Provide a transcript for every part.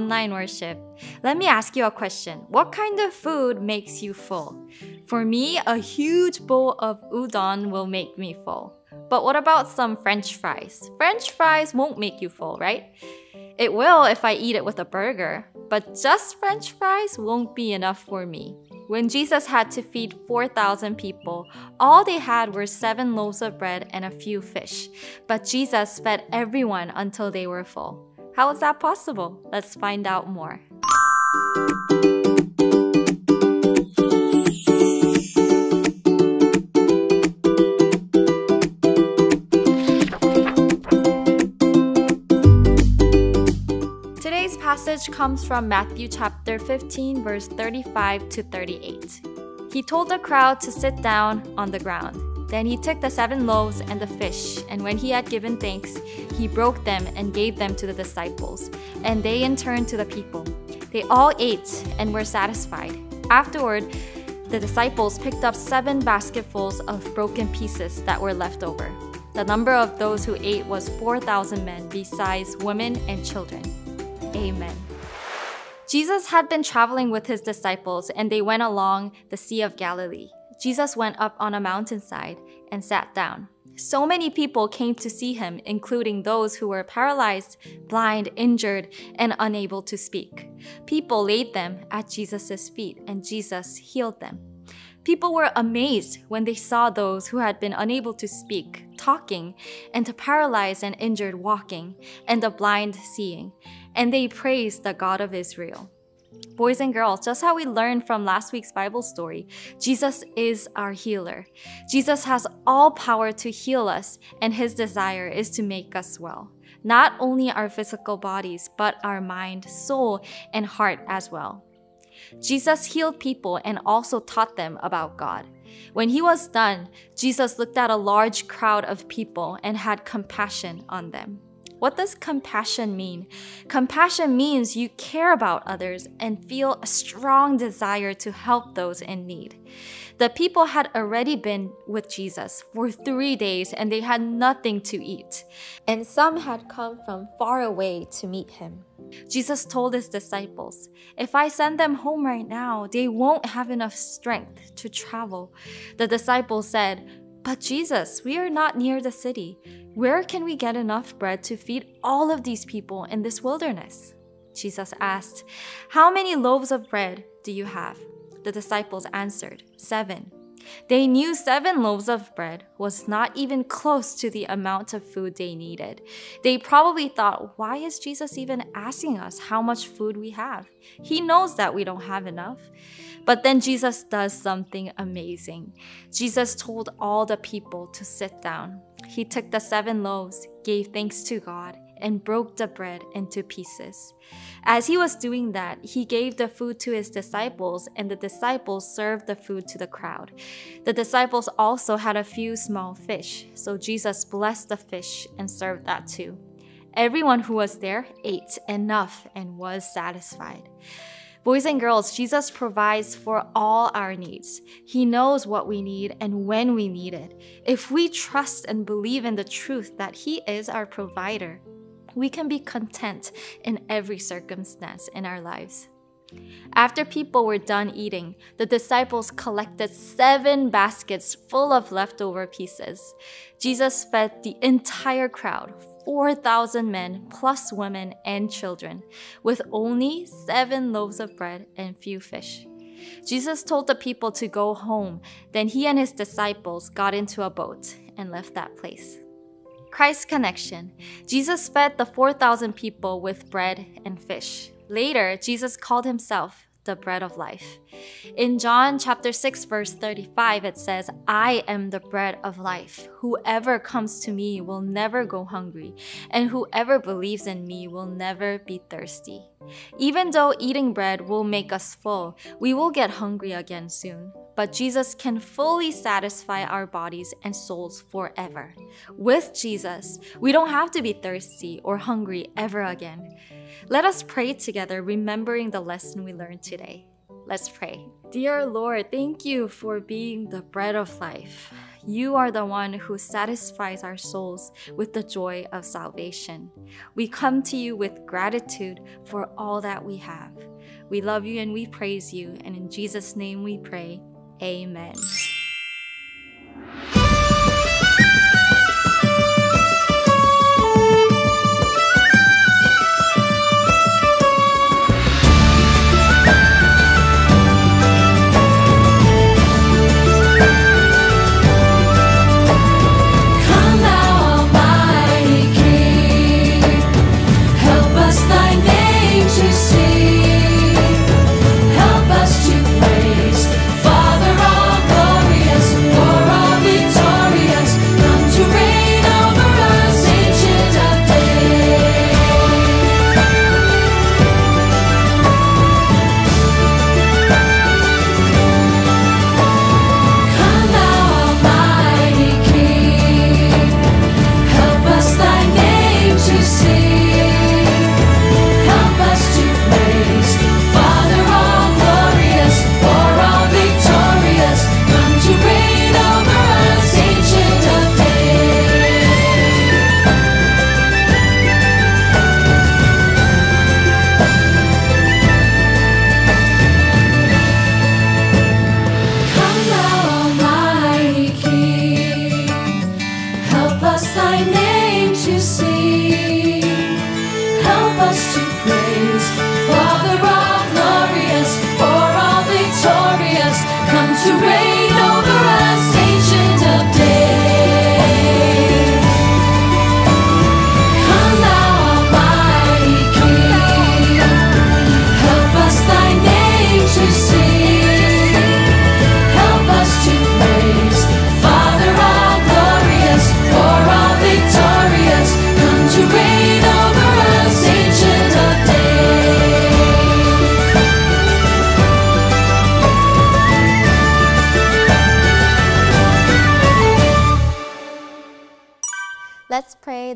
online worship. Let me ask you a question. What kind of food makes you full? For me, a huge bowl of udon will make me full. But what about some french fries? French fries won't make you full, right? It will if I eat it with a burger, but just french fries won't be enough for me. When Jesus had to feed 4,000 people, all they had were seven loaves of bread and a few fish. But Jesus fed everyone until they were full. How is that possible? Let's find out more. Today's passage comes from Matthew chapter 15 verse 35 to 38. He told the crowd to sit down on the ground. Then he took the seven loaves and the fish, and when he had given thanks, he broke them and gave them to the disciples, and they in turn to the people. They all ate and were satisfied. Afterward, the disciples picked up seven basketfuls of broken pieces that were left over. The number of those who ate was 4,000 men, besides women and children. Amen. Jesus had been traveling with his disciples, and they went along the Sea of Galilee. Jesus went up on a mountainside and sat down. So many people came to see him, including those who were paralyzed, blind, injured, and unable to speak. People laid them at Jesus' feet, and Jesus healed them. People were amazed when they saw those who had been unable to speak talking, and the paralyzed and injured walking, and the blind seeing, and they praised the God of Israel. Boys and girls, just how we learned from last week's Bible story, Jesus is our healer. Jesus has all power to heal us, and his desire is to make us well. Not only our physical bodies, but our mind, soul, and heart as well. Jesus healed people and also taught them about God. When he was done, Jesus looked at a large crowd of people and had compassion on them. What does compassion mean? Compassion means you care about others and feel a strong desire to help those in need. The people had already been with Jesus for three days and they had nothing to eat. And some had come from far away to meet him. Jesus told his disciples, If I send them home right now, they won't have enough strength to travel. The disciples said, But Jesus, we are not near the city. Where can we get enough bread to feed all of these people in this wilderness? Jesus asked, How many loaves of bread do you have? The disciples answered, Seven. They knew seven loaves of bread was not even close to the amount of food they needed. They probably thought, why is Jesus even asking us how much food we have? He knows that we don't have enough. But then Jesus does something amazing. Jesus told all the people to sit down. He took the seven loaves, gave thanks to God, and broke the bread into pieces. As he was doing that, he gave the food to his disciples, and the disciples served the food to the crowd. The disciples also had a few small fish, so Jesus blessed the fish and served that too. Everyone who was there ate enough and was satisfied. Boys and girls, Jesus provides for all our needs. He knows what we need and when we need it. If we trust and believe in the truth that He is our provider, we can be content in every circumstance in our lives. After people were done eating, the disciples collected seven baskets full of leftover pieces. Jesus fed the entire crowd, 4,000 men, plus women and children, with only seven loaves of bread and few fish. Jesus told the people to go home. Then he and his disciples got into a boat and left that place. Christ connection. Jesus fed the 4,000 people with bread and fish. Later, Jesus called himself the bread of life. In John chapter 6 verse 35 it says, "I am the bread of life. Whoever comes to me will never go hungry, and whoever believes in me will never be thirsty." Even though eating bread will make us full, we will get hungry again soon. But Jesus can fully satisfy our bodies and souls forever. With Jesus, we don't have to be thirsty or hungry ever again. Let us pray together, remembering the lesson we learned today. Let's pray. Dear Lord, thank you for being the bread of life. You are the one who satisfies our souls with the joy of salvation. We come to you with gratitude for all that we have. We love you and we praise you, and in Jesus' name we pray. Amen.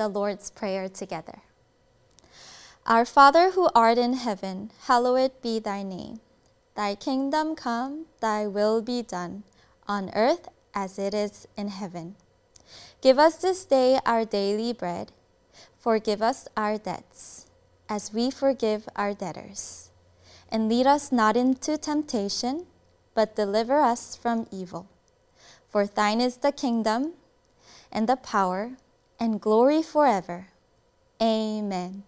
The Lord's Prayer together. Our Father who art in heaven, hallowed be thy name. Thy kingdom come, thy will be done, on earth as it is in heaven. Give us this day our daily bread. Forgive us our debts, as we forgive our debtors. And lead us not into temptation, but deliver us from evil. For thine is the kingdom, and the power, and glory forever. Amen.